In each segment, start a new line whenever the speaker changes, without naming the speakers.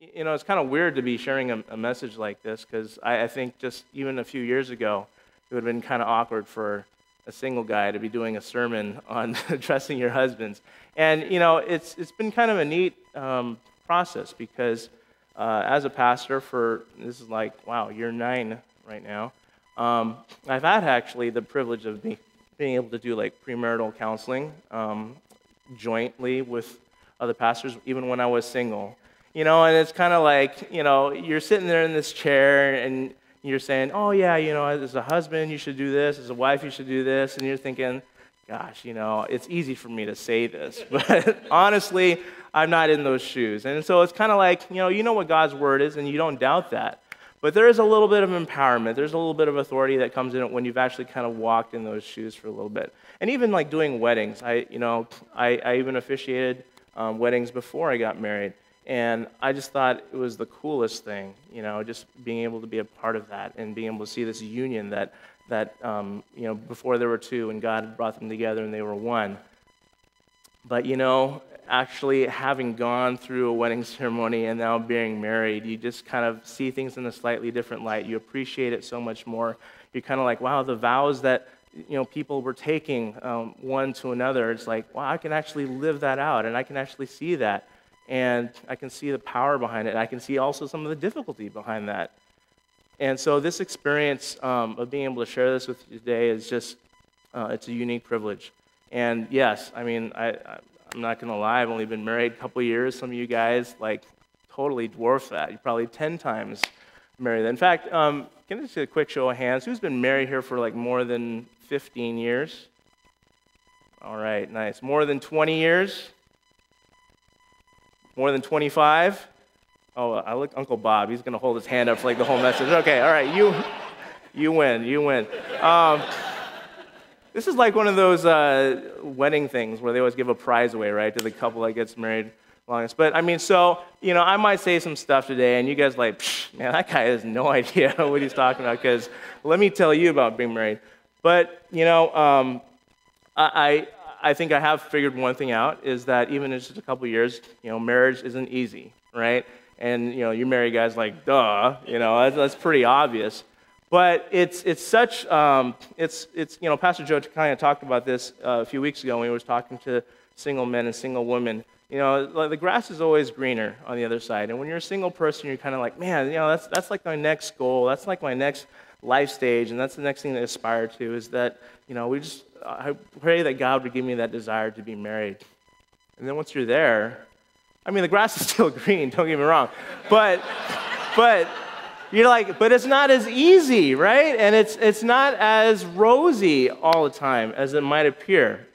you know, it's kind of weird to be sharing a, a message like this because I, I think just even a few years ago, it would have been kind of awkward for a single guy to be doing a sermon on addressing your husbands. And, you know, it's, it's been kind of a neat um, process because uh, as a pastor for, this is like, wow, year nine right now, um, I've had actually the privilege of be, being able to do like premarital counseling um, jointly with other pastors, even when I was single. You know, and it's kind of like, you know, you're sitting there in this chair and you're saying, oh, yeah, you know, as a husband, you should do this. As a wife, you should do this. And you're thinking, gosh, you know, it's easy for me to say this. But honestly, I'm not in those shoes. And so it's kind of like, you know, you know what God's word is and you don't doubt that. But there is a little bit of empowerment. There's a little bit of authority that comes in when you've actually kind of walked in those shoes for a little bit. And even like doing weddings, I, you know, I, I even officiated um, weddings before I got married. And I just thought it was the coolest thing, you know, just being able to be a part of that and being able to see this union that, that um, you know, before there were two and God brought them together and they were one. But, you know, actually having gone through a wedding ceremony and now being married, you just kind of see things in a slightly different light. You appreciate it so much more. You're kind of like, wow, the vows that you know people were taking um, one to another. It's like, wow, I can actually live that out, and I can actually see that, and I can see the power behind it. And I can see also some of the difficulty behind that. And so this experience um, of being able to share this with you today is just, uh, it's a unique privilege. And yes, I mean, I, I'm not going to lie, I've only been married a couple years. Some of you guys, like, totally dwarf that. You're probably 10 times married. In fact, um, can I just get a quick show of hands? Who's been married here for like more than 15 years? All right, nice. More than 20 years? More than 25? Oh, I look Uncle Bob. He's going to hold his hand up for like the whole message. Okay, all right, you, you win. You win. Um, this is like one of those uh, wedding things where they always give a prize away, right, to the couple that gets married longest. But I mean, so, you know, I might say some stuff today, and you guys like, man, that guy has no idea what he's talking about, because let me tell you about being married. But, you know, um, I, I think I have figured one thing out is that even in just a couple years, you know, marriage isn't easy, right? And, you know, you marry guys like, duh, you know, that's, that's pretty obvious. But it's, it's such, um, it's, it's, you know, Pastor Joe kind of talked about this uh, a few weeks ago when he was talking to single men and single women. You know, the grass is always greener on the other side. And when you're a single person, you're kind of like, man, you know, that's, that's like my next goal. That's like my next life stage. And that's the next thing to aspire to is that, you know, we just, I pray that God would give me that desire to be married. And then once you're there, I mean, the grass is still green, don't get me wrong. But, but, you're like, but it's not as easy, right? And it's, it's not as rosy all the time as it might appear.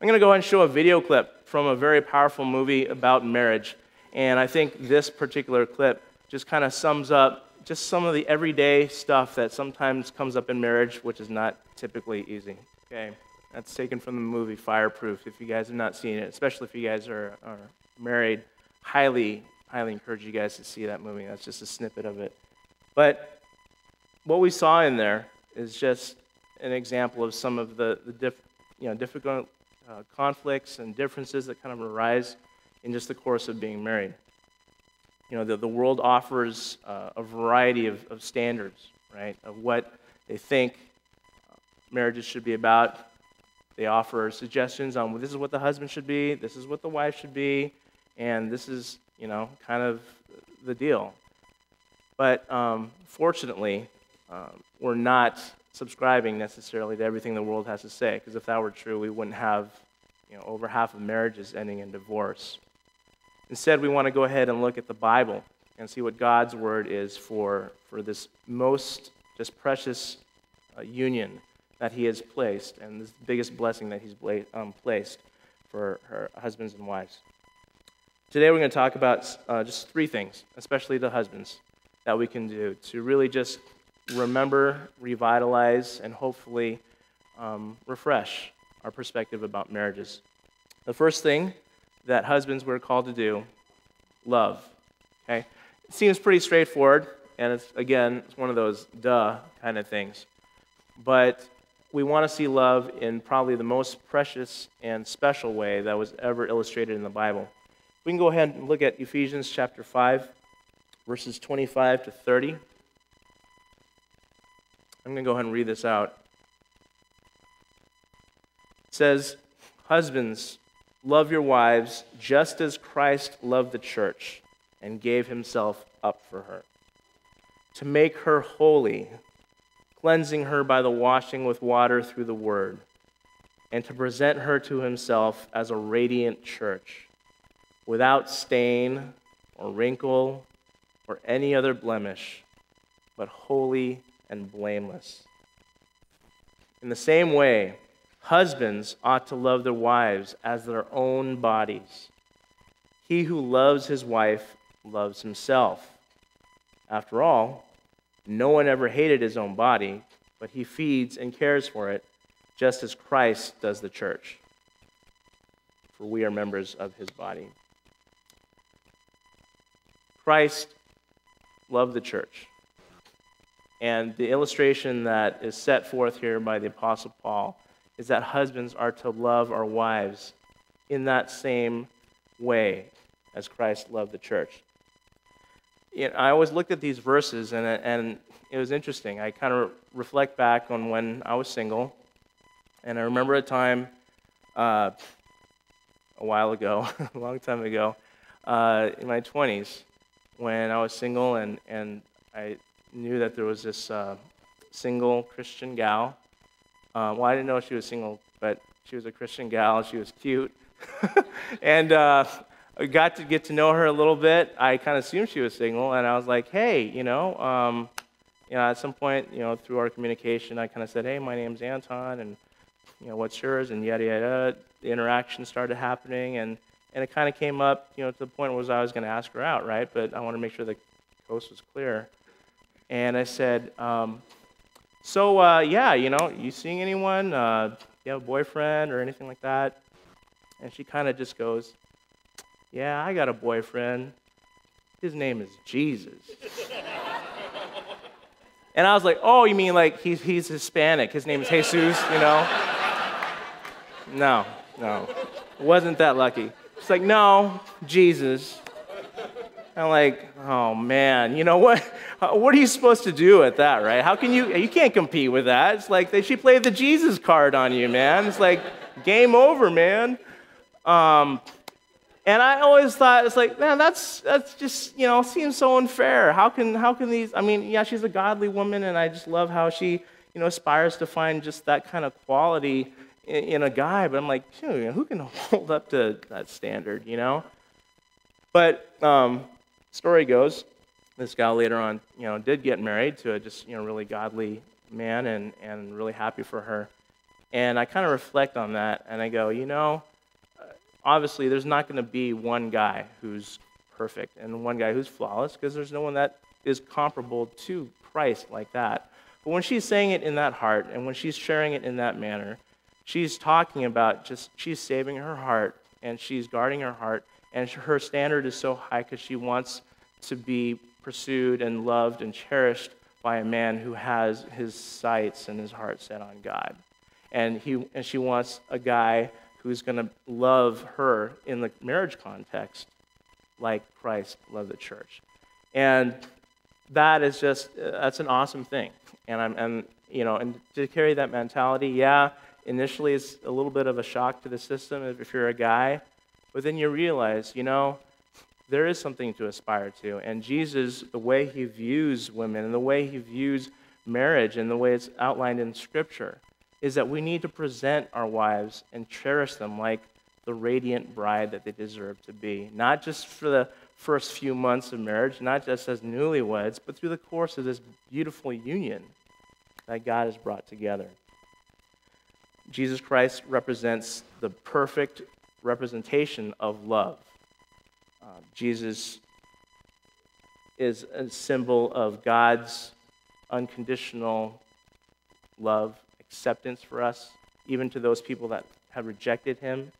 I'm going to go ahead and show a video clip from a very powerful movie about marriage. And I think this particular clip just kind of sums up just some of the everyday stuff that sometimes comes up in marriage, which is not typically easy. Okay, that's taken from the movie Fireproof. If you guys have not seen it, especially if you guys are, are married, highly, highly encourage you guys to see that movie. That's just a snippet of it. But what we saw in there is just an example of some of the, the diff, you know, difficult uh, conflicts and differences that kind of arise in just the course of being married. You know, the, the world offers uh, a variety of, of standards, right, of what they think marriages should be about. They offer suggestions on well, this is what the husband should be, this is what the wife should be, and this is, you know, kind of the deal. But um, fortunately, um, we're not subscribing necessarily to everything the world has to say, because if that were true, we wouldn't have you know, over half of marriages ending in divorce. Instead, we want to go ahead and look at the Bible and see what God's word is for, for this most just precious uh, union that He has placed, and this biggest blessing that He's bla- um, placed for her husbands and wives. Today, we're going to talk about uh, just three things, especially the husbands, that we can do to really just remember, revitalize, and hopefully um, refresh our perspective about marriages. The first thing that husbands were called to do love. Okay? It seems pretty straightforward, and it's, again, it's one of those duh kind of things. But we want to see love in probably the most precious and special way that was ever illustrated in the Bible. We can go ahead and look at Ephesians chapter 5, verses 25 to 30. I'm going to go ahead and read this out. It says, Husbands, love your wives just as Christ loved the church and gave himself up for her, to make her holy, cleansing her by the washing with water through the word, and to present her to himself as a radiant church, without stain or wrinkle or any other blemish, but holy and blameless. In the same way, husbands ought to love their wives as their own bodies. He who loves his wife loves himself. After all, no one ever hated his own body, but he feeds and cares for it, just as Christ does the church. For we are members of his body. Christ loved the church. And the illustration that is set forth here by the Apostle Paul is that husbands are to love our wives in that same way as Christ loved the church. You know, I always looked at these verses, and, and it was interesting. I kind of reflect back on when I was single, and I remember a time uh, a while ago, a long time ago, uh, in my 20s, when I was single and, and I knew that there was this uh, single Christian gal. Uh, well, I didn't know she was single, but she was a Christian gal. She was cute. and uh, I got to get to know her a little bit. I kind of assumed she was single, and I was like, hey, you know, um, you know, at some point, you know, through our communication, I kind of said, hey, my name's Anton, and, you know, what's yours, and yada, yada. The interaction started happening, and, and it kind of came up, you know, to the point where I was going to ask her out, right? But I want to make sure the coast was clear and I said, um, So, uh, yeah, you know, you seeing anyone? Uh, you have a boyfriend or anything like that? And she kind of just goes, Yeah, I got a boyfriend. His name is Jesus. and I was like, Oh, you mean like he's, he's Hispanic? His name is Jesus, you know? no, no. Wasn't that lucky. She's like, No, Jesus. I'm like, oh man, you know what? What are you supposed to do at that, right? How can you? You can't compete with that. It's like they, she played the Jesus card on you, man. It's like game over, man. Um, and I always thought it's like, man, that's that's just you know seems so unfair. How can how can these? I mean, yeah, she's a godly woman, and I just love how she you know aspires to find just that kind of quality in, in a guy. But I'm like, who can hold up to that standard, you know? But um, story goes, this gal later on, you know, did get married to a just, you know, really godly man and, and really happy for her. And I kind of reflect on that and I go, you know, uh, obviously there's not going to be one guy who's perfect and one guy who's flawless because there's no one that is comparable to Christ like that. But when she's saying it in that heart and when she's sharing it in that manner, she's talking about just, she's saving her heart and she's guarding her heart and her standard is so high because she wants to be pursued and loved and cherished by a man who has his sights and his heart set on God. And, he, and she wants a guy who's going to love her in the marriage context like Christ loved the church. And that is just, that's an awesome thing. And, I'm, and, you know, and to carry that mentality, yeah, initially it's a little bit of a shock to the system if you're a guy, but then you realize, you know, there is something to aspire to. And Jesus, the way he views women and the way he views marriage and the way it's outlined in Scripture, is that we need to present our wives and cherish them like the radiant bride that they deserve to be. Not just for the first few months of marriage, not just as newlyweds, but through the course of this beautiful union that God has brought together. Jesus Christ represents the perfect representation of love. Uh, Jesus is a symbol of God's unconditional love, acceptance for us, even to those people that have rejected him.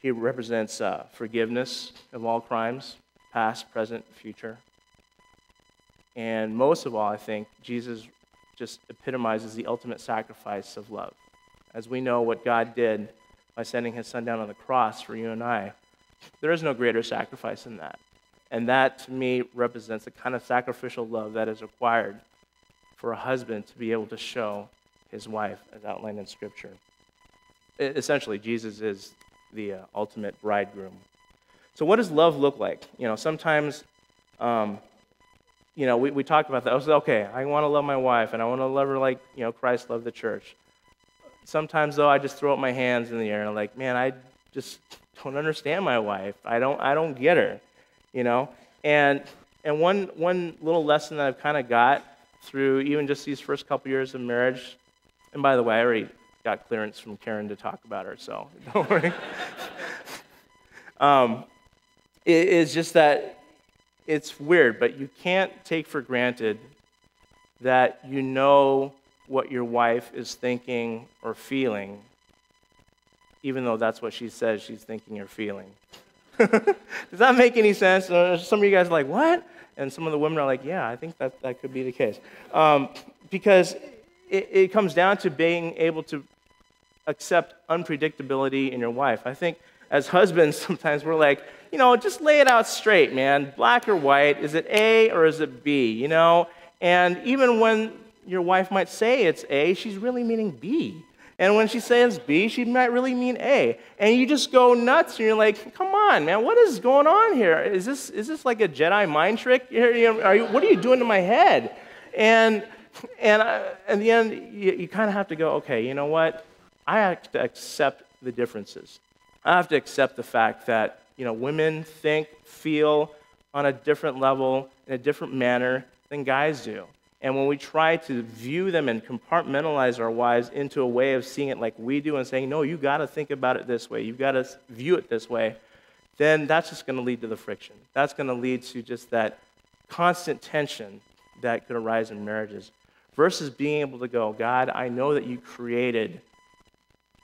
He represents uh, forgiveness of all crimes, past, present, future. And most of all, I think Jesus just epitomizes the ultimate sacrifice of love. As we know what God did by sending his son down on the cross for you and I, There is no greater sacrifice than that. And that, to me, represents the kind of sacrificial love that is required for a husband to be able to show his wife, as outlined in Scripture. Essentially, Jesus is the uh, ultimate bridegroom. So, what does love look like? You know, sometimes, um, you know, we, we talked about that. I was like, okay, I want to love my wife, and I want to love her like, you know, Christ loved the church. Sometimes, though, I just throw up my hands in the air and I'm like, man, I just don't understand my wife. I don't, I don't get her, you know? And, and one, one little lesson that I've kind of got through even just these first couple years of marriage, and by the way, I already got clearance from Karen to talk about her, so don't worry. um, it is just that it's weird, but you can't take for granted that you know what your wife is thinking or feeling, even though that's what she says she's thinking or feeling. Does that make any sense? Some of you guys are like, what? And some of the women are like, yeah, I think that, that could be the case. Um, because it, it comes down to being able to accept unpredictability in your wife. I think as husbands, sometimes we're like, you know, just lay it out straight, man. Black or white. Is it A or is it B? You know? And even when your wife might say it's A, she's really meaning B. And when she says B, she might really mean A. And you just go nuts and you're like, come on, man, what is going on here? Is this, is this like a Jedi mind trick? Are you, what are you doing to my head? And, and I, in the end, you, you kind of have to go, okay, you know what? I have to accept the differences. I have to accept the fact that, you know, women think, feel on a different level, in a different manner than guys do. And when we try to view them and compartmentalize our wives into a way of seeing it like we do and saying, no, you got to think about it this way, you've got to view it this way, then that's just going to lead to the friction. That's going to lead to just that constant tension that could arise in marriages versus being able to go, God, I know that you created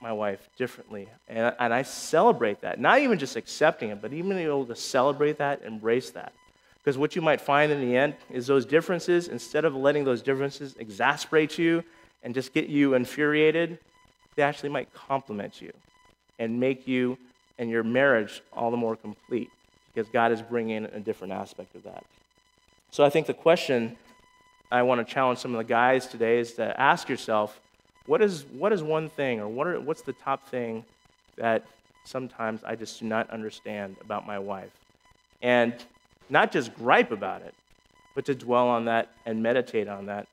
my wife differently. And, and I celebrate that. Not even just accepting it, but even being able to celebrate that, embrace that. Because what you might find in the end is those differences, instead of letting those differences exasperate you and just get you infuriated, they actually might complement you and make you and your marriage all the more complete because God is bringing a different aspect of that. So I think the question I want to challenge some of the guys today is to ask yourself what is, what is one thing or what are, what's the top thing that sometimes I just do not understand about my wife? And not just gripe about it, but to dwell on that and meditate on that.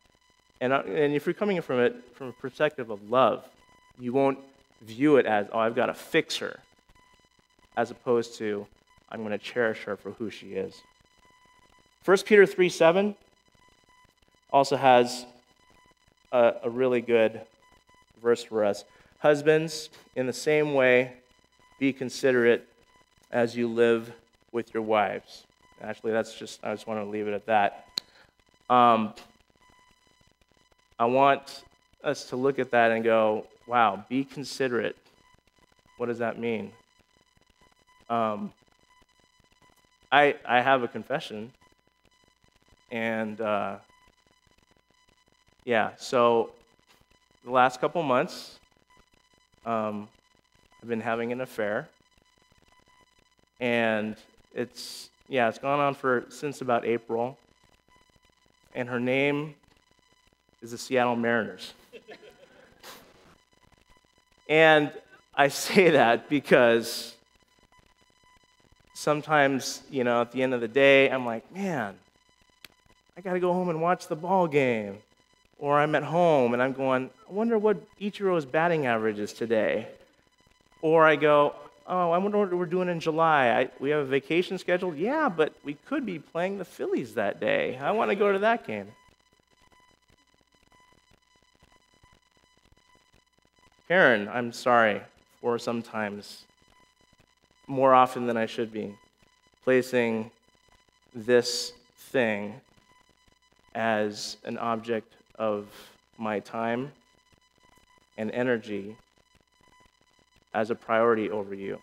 And, uh, and if you're coming from it from a perspective of love, you won't view it as, oh, I've got to fix her, as opposed to, I'm going to cherish her for who she is. 1 Peter 3 7 also has a, a really good verse for us. Husbands, in the same way, be considerate as you live with your wives. Actually, that's just, I just want to leave it at that. Um, I want us to look at that and go, wow, be considerate. What does that mean? Um, I, I have a confession. And uh, yeah, so the last couple months, um, I've been having an affair. And it's yeah, it's gone on for since about April. And her name is the Seattle Mariners. and I say that because sometimes, you know, at the end of the day, I'm like, man, I got to go home and watch the ball game. Or I'm at home and I'm going, I wonder what Ichiro's batting average is today. Or I go, oh, I wonder what we're doing in July. I, we have a vacation scheduled? Yeah, but we could be playing the Phillies that day. I want to go to that game. Karen, I'm sorry for sometimes, more often than I should be, placing this thing as an object of my time and energy as a priority over you.